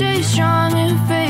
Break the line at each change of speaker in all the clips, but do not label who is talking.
stay strong and fake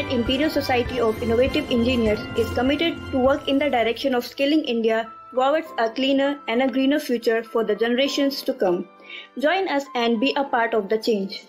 at Imperial Society of Innovative Engineers is committed to work in the direction of scaling India towards a cleaner and a greener future for the generations to come. Join us and be a part of the change.